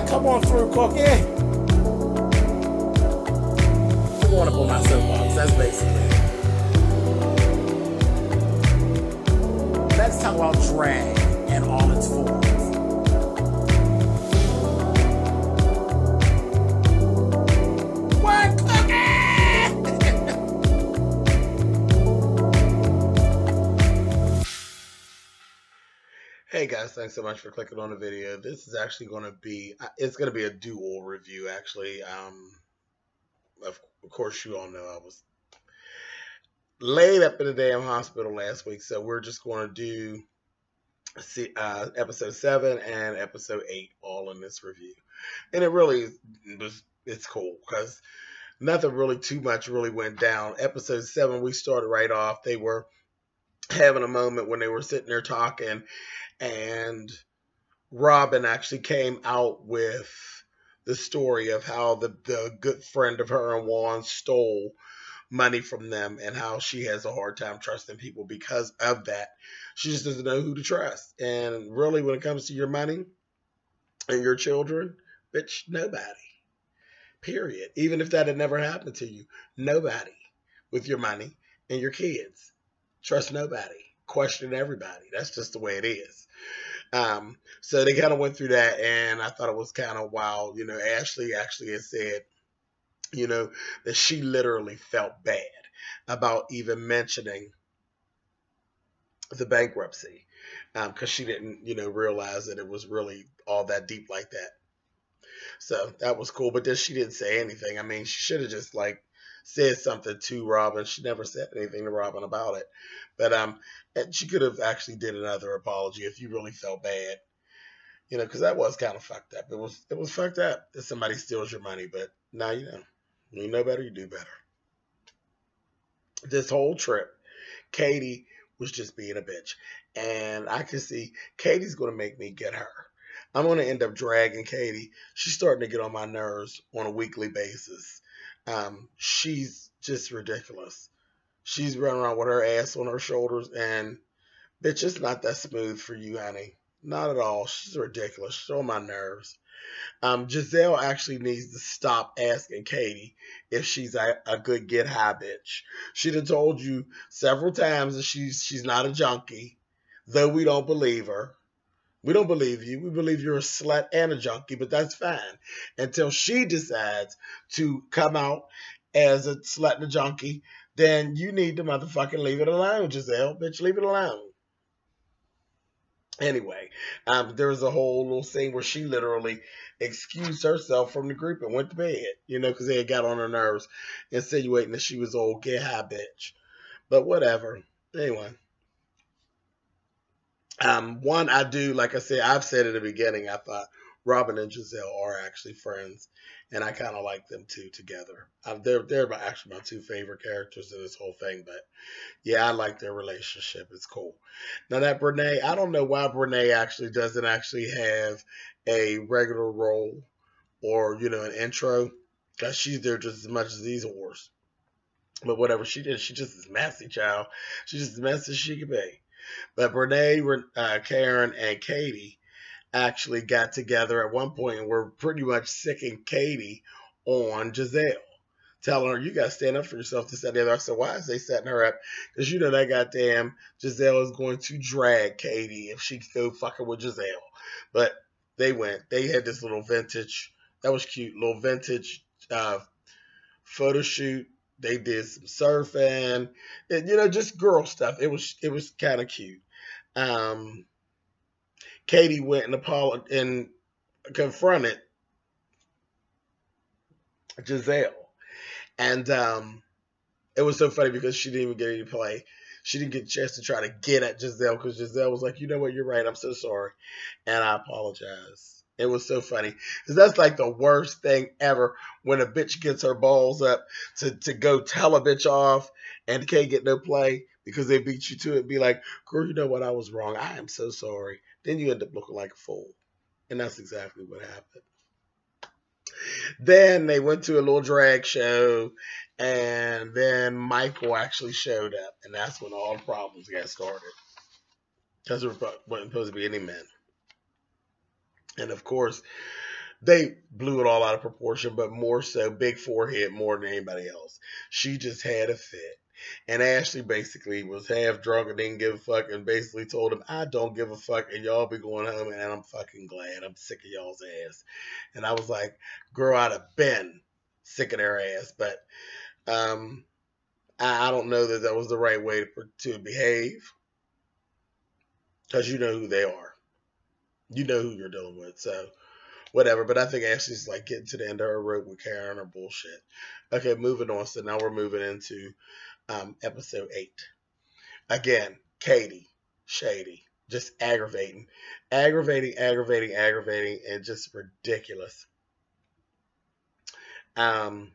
like, come on through, Cookie. I want to pull my soapbox. That's basically it. Let's talk about drag and all its forms. Hey guys, thanks so much for clicking on the video. This is actually going to be, uh, it's going to be a dual review actually. Um, of, of course, you all know I was laid up in the damn hospital last week, so we're just going to do see, uh, episode 7 and episode 8 all in this review. And it really was, it's cool because nothing really too much really went down. Episode 7, we started right off. They were having a moment when they were sitting there talking and Robyn actually came out with the story of how the, the good friend of her and Juan stole money from them and how she has a hard time trusting people because of that. She just doesn't know who to trust. And really, when it comes to your money and your children, bitch, nobody. Period. Even if that had never happened to you, nobody with your money and your kids. Trust nobody. Question everybody. That's just the way it is. Um, so they kind of went through that, and I thought it was kind of wild. You know, Ashley actually had said, you know, that she literally felt bad about even mentioning the bankruptcy because um, she didn't, you know, realize that it was really all that deep like that. So that was cool. But then she didn't say anything. I mean, she should have just like said something to Robyn. She never said anything to Robyn about it. But um, and she could have actually did another apology if you really felt bad, you know, because that was kind of fucked up. It was it was fucked up that somebody steals your money. But now you know, you know better, you do better. This whole trip, Katie was just being a bitch, and I can see Katie's going to make me get her. I'm going to end up dragging Katie. She's starting to get on my nerves on a weekly basis. Um, she's just ridiculous. She's running around with her ass on her shoulders, and bitch, it's not that smooth for you, honey. Not at all. She's ridiculous. She's on my nerves. Um, Gizelle actually needs to stop asking Katie if she's a, a good get high bitch. She'd have told you several times that she's she's not a junkie, though we don't believe her. We don't believe you. We believe you're a slut and a junkie, but that's fine until she decides to come out as a slut and a junkie. Then you need to motherfucking leave it alone, Gizelle. Bitch, leave it alone. Anyway, um, there was a whole little scene where she literally excused herself from the group and went to bed, you know, because they had got on her nerves, insinuating that she was old get high bitch. But whatever. Anyway. Um, one, I do, like I said, I've said at the beginning, I thought Robyn and Gizelle are actually friends, and I kind of like them two together. Uh, they're they're my, actually my two favorite characters in this whole thing, but yeah, I like their relationship. It's cool. Now that Brene, I don't know why Brene actually doesn't actually have a regular role or you know an intro, because she's there just as much as these whores. But whatever she did, she just is messy, child. She's just as messy as she could be. But Brene, uh, Karen, and Katie actually got together at one point and were pretty much sicking Katie on Gizelle, telling her, You got to stand up for yourself, this, that, the other. I said, Why is they setting her up? Because you know that goddamn Gizelle is going to drag Katie if she go fucking with Gizelle. But they went, they had this little vintage, that was cute, little vintage uh, photo shoot they did some surfing, and, you know, just girl stuff. It was it was kind of cute. Um, Katie went and apologized and confronted Gizelle, and um, it was so funny because she didn't even get any play. She didn't get a chance to try to get at Gizelle because Gizelle was like, "You know what? You're right. I'm so sorry, and I apologize." It was so funny because that's like the worst thing ever when a bitch gets her balls up to, to go tell a bitch off and can't get no play because they beat you to it. Be like, girl, you know what? I was wrong. I am so sorry. Then you end up looking like a fool. And that's exactly what happened. Then they went to a little drag show, and then Michael actually showed up, and that's when all the problems got started. Because there wasn't supposed to be any men. And of course, they blew it all out of proportion, but more so big forehead more than anybody else. She just had a fit. And Ashley basically was half drunk and didn't give a fuck and basically told him, I don't give a fuck and y'all be going home and I'm fucking glad. I'm sick of y'all's ass. And I was like, girl, I'd have been sick of their ass. But um, I, I don't know that that was the right way to, to behave because you know who they are. You know who you're dealing with. So whatever. But I think Ashley's like getting to the end of her rope with Karen or bullshit. Okay, moving on. So now we're moving into um, episode eight. Again, Katie, shady, just aggravating, aggravating, aggravating, aggravating, and just ridiculous. Um,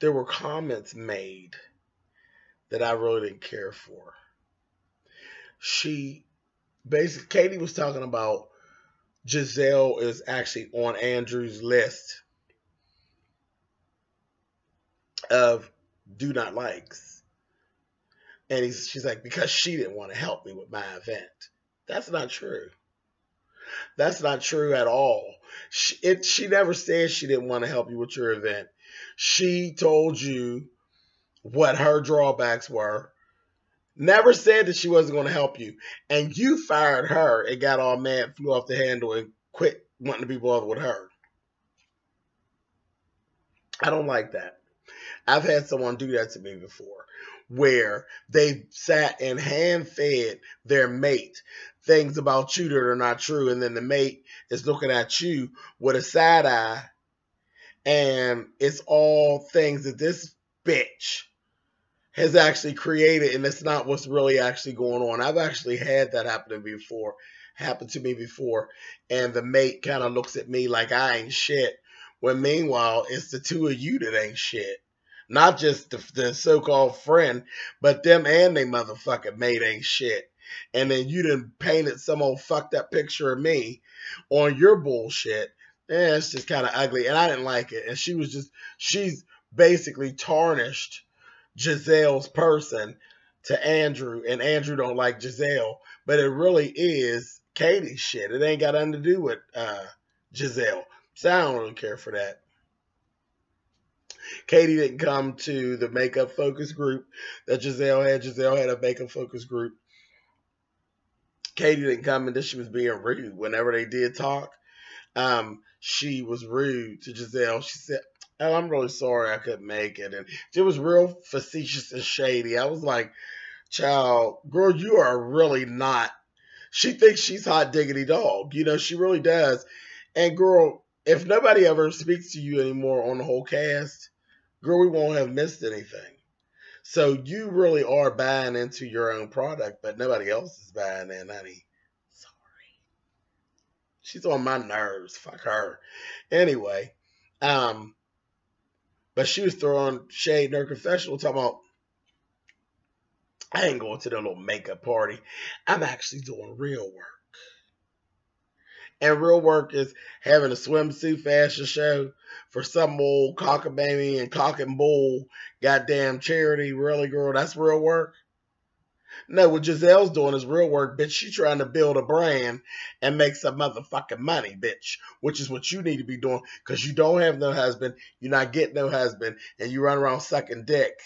there were comments made that I really didn't care for. She basically, Katie was talking about Gizelle is actually on Andrew's list of do not likes. And he's, she's like, because she didn't want to help me with my event. That's not true. That's not true at all. She, it, she never said she didn't want to help you with your event. She told you what her drawbacks were. Never said that she wasn't going to help you. And you fired her and got all mad, flew off the handle, and quit wanting to be bothered with her. I don't like that. I've had someone do that to me before where they sat and hand fed their mate things about you that are not true. And then the mate is looking at you with a side eye. And it's all things that this bitch has actually created. And it's not what's really actually going on. I've actually had that happen before, happen to me before. And the mate kind of looks at me like I ain't shit. When meanwhile, it's the two of you that ain't shit. Not just the, the so-called friend, but them and they motherfucking mate ain't shit. And then you done painted some old fucked up picture of me on your bullshit. Yeah, it's just kind of ugly, and I didn't like it. And she was just, she's basically tarnished Gizelle's person to Andrew, and Andrew don't like Gizelle, but it really is Katie's shit. It ain't got nothing to do with uh, Gizelle. So I don't really care for that. Katie didn't come to the makeup focus group that Gizelle had. Gizelle had a makeup focus group. Katie didn't come and she was being rude whenever they did talk. Um, she was rude to Gizelle. She said, Oh, I'm really sorry I couldn't make it. And it was real facetious and shady. I was like, child, girl, you are really not. She thinks she's hot diggity dog. You know, she really does. And girl, if nobody ever speaks to you anymore on the whole cast, girl, we won't have missed anything. So you really are buying into your own product, but nobody else is buying in, honey. Sorry. She's on my nerves. Fuck her. Anyway, um, but she was throwing shade in her confessional, talking about I ain't going to the little makeup party. I'm actually doing real work. And real work is having a swimsuit fashion show for some old cockamamie and cock and bull goddamn charity. Really, girl, that's real work. No, what Gizelle's doing is real work, bitch. She's trying to build a brand and make some motherfucking money, bitch. Which is what you need to be doing because you don't have no husband, you're not getting no husband, and you run around sucking dick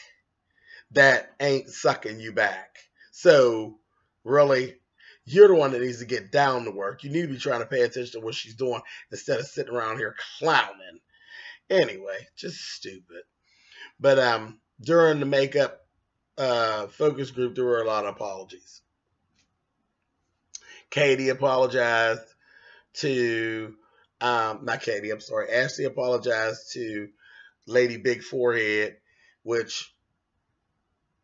that ain't sucking you back. So, really, you're the one that needs to get down to work. You need to be trying to pay attention to what she's doing instead of sitting around here clowning. Anyway, just stupid. But um, during the makeup uh, focus group, there were a lot of apologies. Katie apologized to, um, not Katie, I'm sorry, Ashley apologized to Lady Big Forehead, which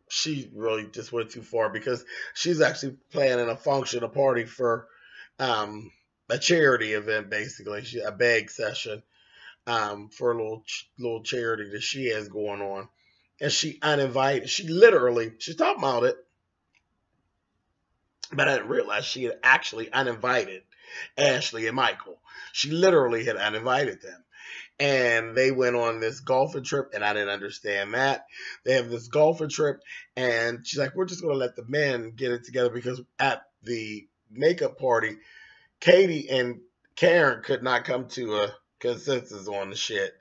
she really just went too far because she's actually planning a function, a party for um, a charity event, basically, she, a bag session um, for a little little charity that she has going on, and she uninvited. She literally she's talking about it, but I didn't realize she had actually uninvited Ashley and Michael. She literally had uninvited them and they went on this golfing trip, and I didn't understand that. They have this golfing trip, and she's like, "We're just gonna let the men get it together because at the makeup party, Katie and Karen could not come to a consensus on the shit.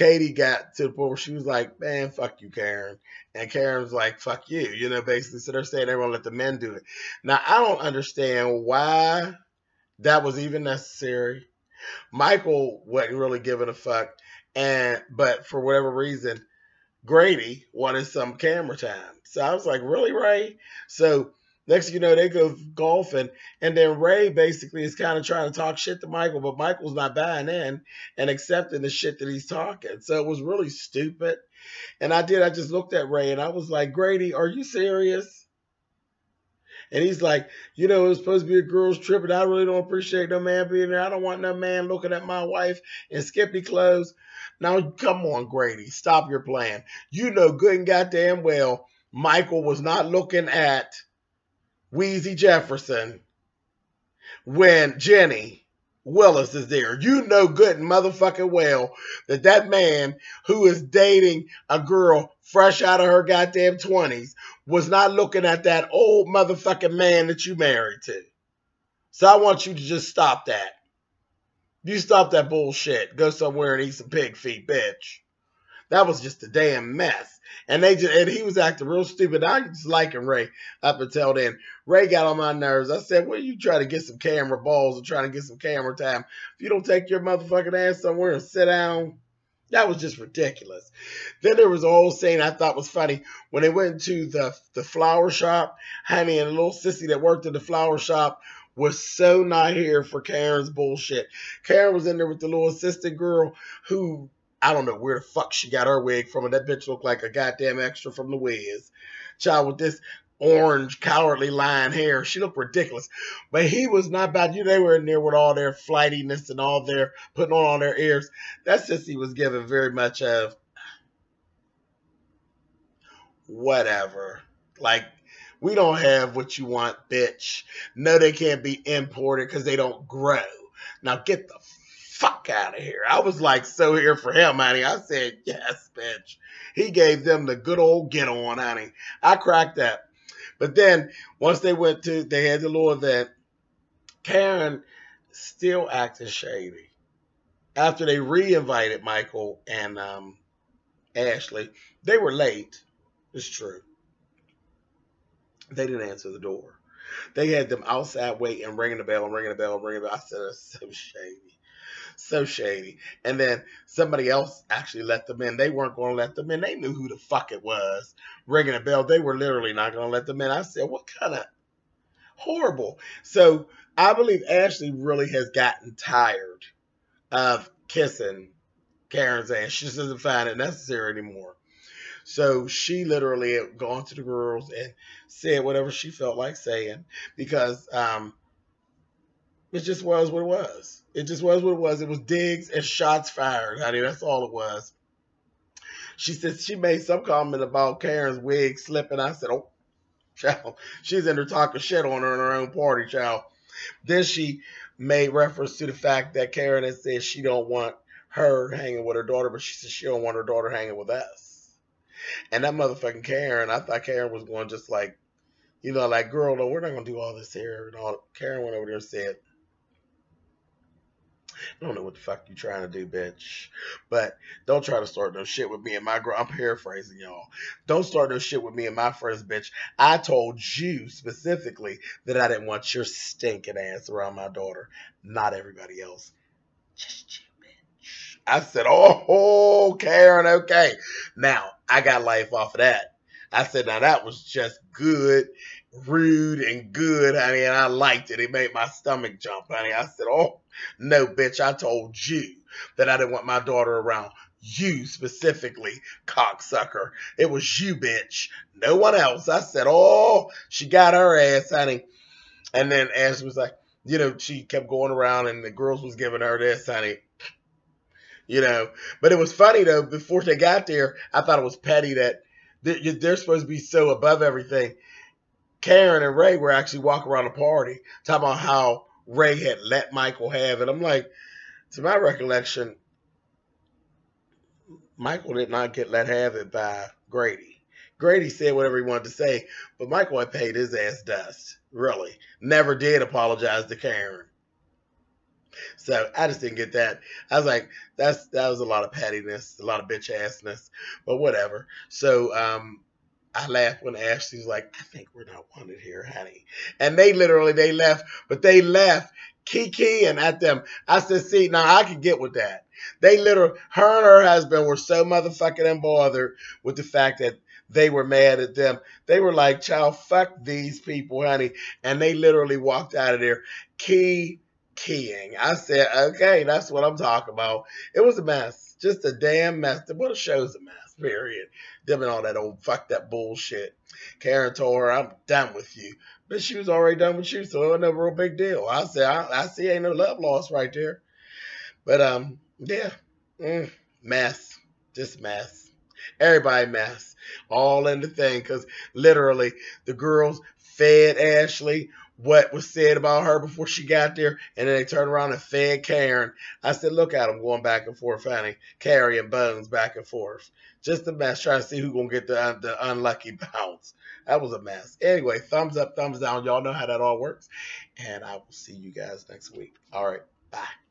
Katie got to the point where she was like, man, fuck you, Karen. And Karen's like, fuck you, you know, basically. So they're saying they're to let the men do it. Now, I don't understand why that was even necessary. Michael wasn't really giving a fuck. And, but for whatever reason, Grady wanted some camera time. So I was like, really, Ray? So next you know, they go golfing. And then Ray basically is kind of trying to talk shit to Michael, but Michael's not buying in and accepting the shit that he's talking. So it was really stupid. And I did, I just looked at Ray and I was like, Grady, are you serious? And he's like, you know, it was supposed to be a girls' trip, and I really don't appreciate no man being there. I don't want no man looking at my wife in skimpy clothes. Now, come on, Grady, stop your plan. You know good and goddamn well Michael was not looking at Weezy Jefferson when Jenny Willis is there. You know good and motherfucking well that that man who is dating a girl fresh out of her goddamn 20s was not looking at that old motherfucking man that you married to. So I want you to just stop that. You stop that bullshit. Go somewhere and eat some pig feet, bitch. That was just a damn mess. And they just and he was acting real stupid. I was liking Ray up until then. Ray got on my nerves. I said, Well, you trying to get some camera balls and trying to get some camera time. If you don't take your motherfucking ass somewhere and sit down, that was just ridiculous. Then there was a whole scene I thought was funny when they went to the the flower shop. Honey and a little sissy that worked in the flower shop was so not here for Karen's bullshit. Karen was in there with the little assistant girl who I don't know where the fuck she got her wig from, and that bitch looked like a goddamn extra from the Wiz. Child with this orange, cowardly lion hair. She looked ridiculous. But he was not bad. You know, they were in there with all their flightiness and all their putting on all their ears. That sissy was given very much of whatever. Like, we don't have what you want, bitch. No, they can't be imported because they don't grow. Now get the fuck out of here. I was like so here for him, honey. I said, yes, bitch. He gave them the good old get on, honey. I cracked that. But then once they went to, they had the little event, Karen still acted shady. After they re-invited Michael and um, Ashley, they were late. It's true. They didn't answer the door. They had them outside waiting, ringing the bell and ringing the bell and ringing the bell. I said, that's so shady so shady. And then somebody else actually let them in. They weren't going to let them in. They knew who the fuck it was ringing a bell. They were literally not going to let them in. I said, what kind of horrible. So I believe Ashley really has gotten tired of kissing Karen's ass. She just doesn't find it necessary anymore. So she literally had gone to the girls and said whatever she felt like saying because um, it just was what it was. It just was what it was. It was digs and shots fired, honey. That's all it was. She said she made some comment about Karen's wig slipping. I said, oh, child. She's in there talking shit on her in her own party, child. Then she made reference to the fact that Karen had said she don't want her hanging with her daughter, but she said she don't want her daughter hanging with us. And that motherfucking Karen, I thought Karen was going just like, you know, like, girl, no, we're not going to do all this here. And all. Karen went over there and said, I don't know what the fuck you trying to do, bitch. But don't try to start no shit with me and my girl. I'm paraphrasing y'all. Don't start no shit with me and my friends, bitch. I told you specifically that I didn't want your stinking ass around my daughter. Not everybody else. Just you, bitch. I said, oh, Karen, okay. Now, I got life off of that. I said, now that was just good rude and good, honey, and I liked it. It made my stomach jump, honey. I said, Oh, no, bitch, I told you that I didn't want my daughter around. You specifically, cocksucker. It was you, bitch. No one else. I said, Oh, she got her ass, honey. And then Ashley was like, you know, she kept going around and the girls was giving her this, honey. You know, but it was funny though, before they got there, I thought it was petty that they're supposed to be so above everything Karen and Ray were actually walking around the party talking about how Ray had let Michael have it. I'm like, to my recollection, Michael did not get let have it by Grady. Grady said whatever he wanted to say, but Michael had paid his ass dust. Really. Never did apologize to Karen. So I just didn't get that. I was like, that's that was a lot of pettiness, a lot of bitch assness, but whatever. So um, I laughed when Ashley's like, I think we're not wanted here, honey. And they literally they left, but they left Kiki and at them. I said, see, now I can get with that. They literally, her and her husband were so motherfucking unbothered with the fact that they were mad at them. They were like, child, fuck these people, honey. And they literally walked out of there key keying. I said, okay, that's what I'm talking about. It was a mess. Just a damn mess. What a show's a mess, period. Them and all that old fuck that bullshit. Karen told her, I'm done with you. But she was already done with you, so it wasn't a real big deal. I said, I, I see ain't no love lost right there. But um, yeah, mm, mess, just mess. Everybody mess, all in the thing, because literally the girls fed Ashley what was said about her before she got there, and then they turned around and fed Karen. I said, look at them going back and forth, honey, carrying bones back and forth. Just a mess, trying to see who's gonna get the uh, the unlucky bounce. That was a mess. Anyway, thumbs up, thumbs down. Y'all know how that all works, and I will see you guys next week. All right, bye.